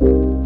you